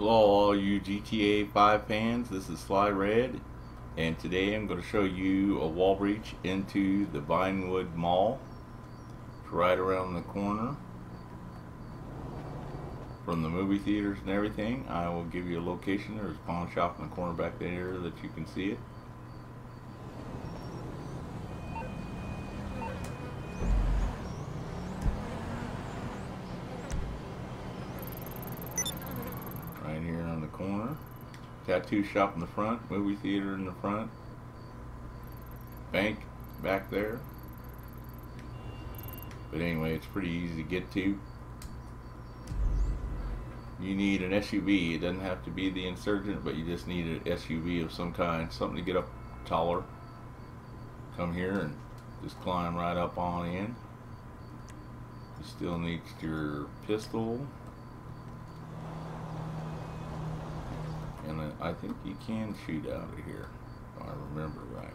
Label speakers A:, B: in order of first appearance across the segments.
A: Hello all you GTA 5 fans, this is Sly Red and today I'm going to show you a wall breach into the Vinewood Mall. It's right around the corner from the movie theaters and everything. I will give you a location. There's a pawn shop in the corner back there that you can see it. Right here on the corner. Tattoo shop in the front, movie theater in the front, bank back there. But anyway, it's pretty easy to get to. You need an SUV. It doesn't have to be the Insurgent, but you just need an SUV of some kind, something to get up taller. Come here and just climb right up on in. You still need your pistol. And I think you can shoot out of here, if I remember right.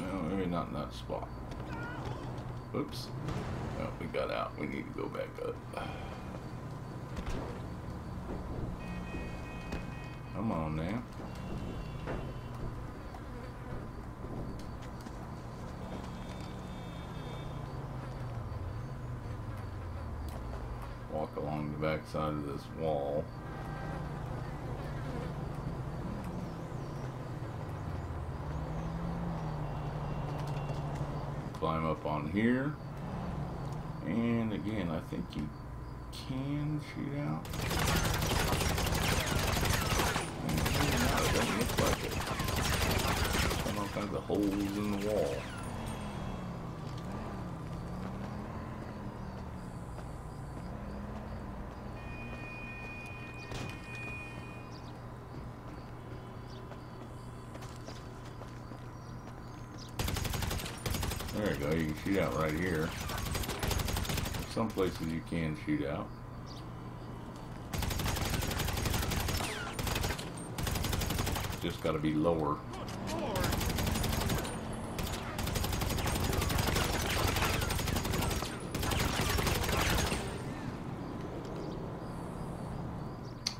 A: Well, maybe not in that spot. Oops. Oh, we got out. We need to go back up. Come on now. Along the back side of this wall. Climb up on here. And again, I think you can shoot out. Maybe not, it doesn't look like it. Got all kinds of holes in the wall. There you go, you can shoot out right here. Some places you can shoot out. Just gotta be lower.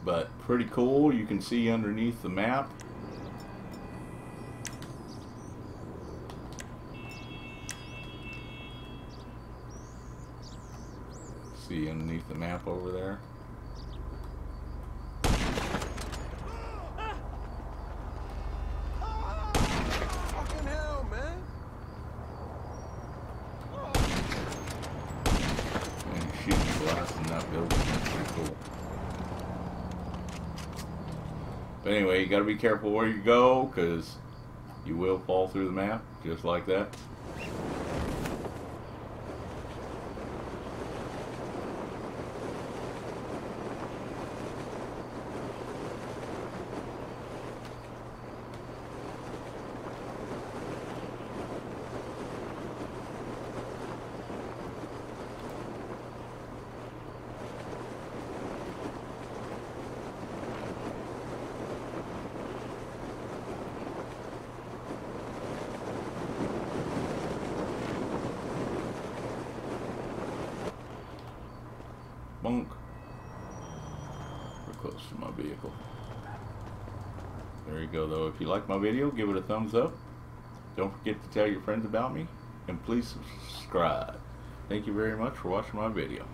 A: But pretty cool, you can see underneath the map. See underneath the map over there.
B: Fucking hell, man.
A: And shooting glass in that building. That's pretty cool. But anyway, you gotta be careful where you go, because you will fall through the map, just like that. Bonk. Close to my vehicle. There you go, though. If you like my video, give it a thumbs up. Don't forget to tell your friends about me. And please subscribe. Thank you very much for watching my video.